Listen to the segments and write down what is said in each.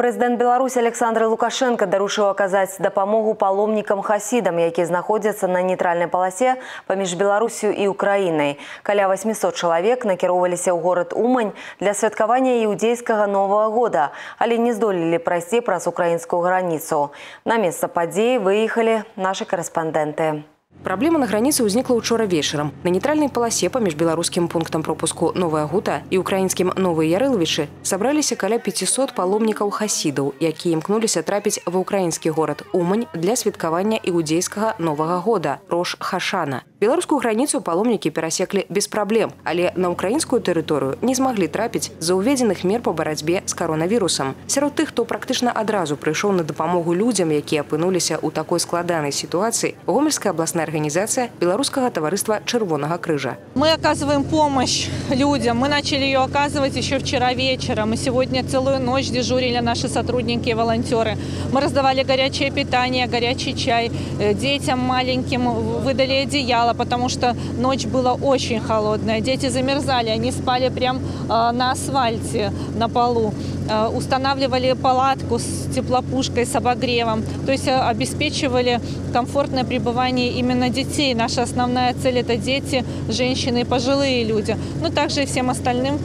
Прэзідэнт Беларусі Александр Лукашенко дарушыў аказаць дапамогу паломнікам хасідам, якія знаходзяцца на нейтральнай паласе паміж Беларусю і Украінай. Каля 800 чалавек накіроўваліся ў горад Умань для святкавання іўдзейскага новага года, але не здолелі прайсці праз украінскую граніцу. На месца падзеі выехалі нашы карэспандэнты. Праблема на граніцы ўзнікла учора вечарам. На нейтральнай паласе паміж беларускім пунктам пропуску новая гута і украінскім новыя ярылавічы сабраліся каля 500 паломнікаў хасідаў, якія імкнуліся трапіць ва ўкраінскі горад Умань для святкавання іудзейскага новага года рош хашана. Беларускую граніцу паломнікі перасеклі без праблем, але на украінскую тэрыторыю не змаглі трапіць з-за ўведзеных мер па барацьбе з каронавірусам. Сярод тых, хто практычна адразу прыйшоў на дапамогу людзям, якія апынуліся ў такой складанай сітуацыі, гомельская абласная организация Белорусского товариства Червоного Крыжа. Мы оказываем помощь людям. Мы начали ее оказывать еще вчера вечером. И сегодня целую ночь дежурили наши сотрудники и волонтеры. Мы раздавали горячее питание, горячий чай. Э, детям маленьким выдали одеяло, потому что ночь была очень холодная. Дети замерзали, они спали прямо э, на асфальте, на полу. Э, устанавливали палатку с теплопушкой, с обогревом. То есть обеспечивали комфортное пребывание именно детей. Наша основная цель – это дети, женщины и пожилые люди. Но также и всем остальным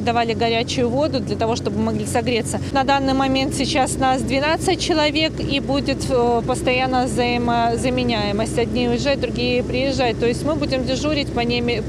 давали горячую воду для того, чтобы могли согреться. На данный момент сейчас нас 12 человек и будет э, постоянно взаимозаменяемость. Одни уезжают, другие приезжают. То есть мы будем дежурить по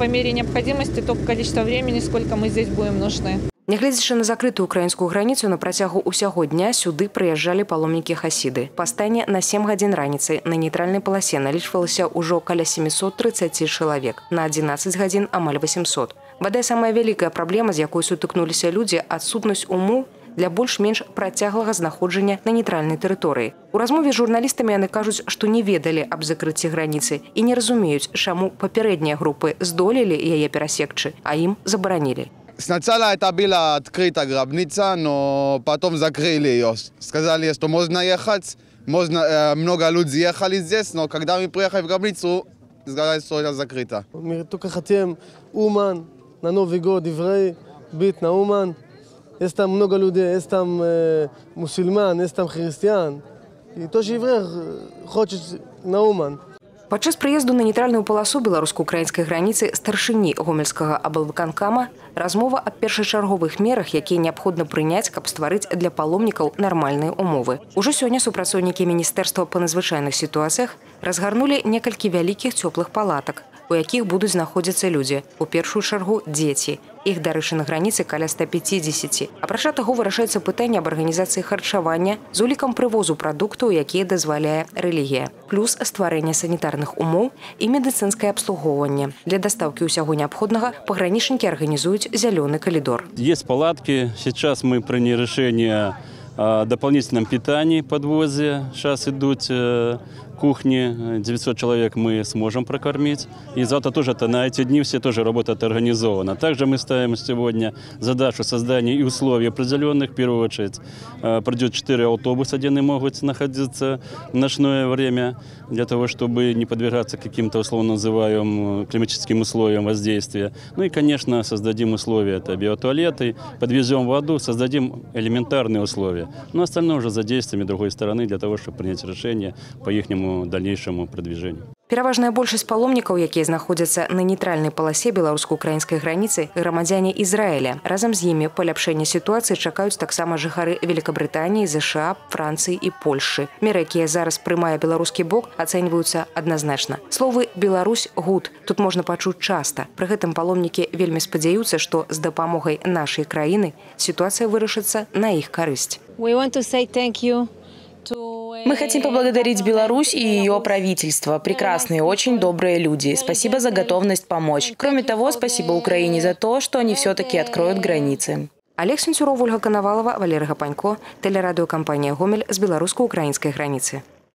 мере необходимости то количество времени, сколько мы здесь будем нужны. Нягледзячы на закрытую украінскую граніцу на працягу ўсяго дня сюды прыязджалі паломнікі хасіды. Па стане на 7 гадзін раніцы на нейтральнай паласе налічвалася ўжо каля 730 чалавек, на 11 гадзін амаль 800. Бадай самая вялікая праблема, з якой сутыкнуліся людзі, адсутнасць умоў для больш-менш працяглага знаходжання на нейтральнай тэрыторыі. У размове з журналістамі яны кажуць, што не ведалі аб закрыцці граніцы і не разумеюць, чаму папярэднія групы здолелі яе перасекчы, а ім забаранілі. Сначала это была открыта гробница, но потом закрыли ее. Сказали, что можно ехать, можно, э, много людей ехали здесь, но когда мы приехали в гробницу, сказали, что это закрыто. Мы только хотим Уман, на Новый год евреи, быть на Уман. Есть там много людей, есть там э, мусульман, есть там христиан. И тоже еврей хочет на Уман. Падчас прыезду на нейтральную паласу беларуска-украінскай граніцы старшыні гомельскага аблвыканкама размова аб першачарговых мерах, якія неабходна прыняць, каб стварыць для паломнікаў нармальныя умовы. Ужо сёння супрацоўнікі міністэрства па надзвычайных сітуацыях разгарнулі некалькі вялікіх цёплых палатак, у якіх будуць знаходзіцца людзі у першую чаргу дзеці іх дарэчы на граніцы каля 150 апрача таго вырашаецца пытанне аб арганізацыі харчавання з улікам прывозу прадуктаў якія дазваляе рэлігія плюс стварэнне санітарных умоў і медыцынскае абслугоўванне для дастаўкі ўсяго неабходнага пагранічнікі арганізуюць зялёны калідор есть палатки сейчас мы прыні рашэнне дополнительном питании подвозе сейчас идут э, кухни, 900 человек мы сможем прокормить. И завтра тоже это, на эти дни все тоже работают организованно. Также мы ставим сегодня задачу создания и условий определенных. В первую очередь э, придет 4 автобуса, где они могут находиться в ночное время, для того, чтобы не подвергаться каким-то, условно называемым, климатическим условиям воздействия. Ну и, конечно, создадим условия, это биотуалеты, подвезем воду, создадим элементарные условия. Но остальное уже за действиями другой стороны для того, чтобы принять решение по их дальнейшему продвижению. Пераважная большасць паломнікаў, якія знаходзяцца на нейтральнай паласе беларуска-украінскай граніцы, грамадзяне Ізраіля. Разам з імі паляпшэння сітуацыі чакаюць таксама жыхары Великабрытаніі, ЗША, Францыі і Польшы. Меры, якія зараз прымае беларускі бок, ацэньваюцца адназначна. Словы Беларусь гуд тут можна пачуць часта. Пры гэтым паломнікі вельмі спадзяюцца, што з дапамогай нашай краіны сітуацыя вырашыцца на іх карысць. We want to say thank you мы хотим поблагодарить Беларусь и ее правительство. Прекрасные, очень добрые люди. Спасибо за готовность помочь. Кроме того, спасибо Украине за то, что они все-таки откроют границы. Олег Сенцюров, Ольга Коновалова, Валерий Гапанько, телерадиокомпания «Гомель» с белорусско-украинской границы.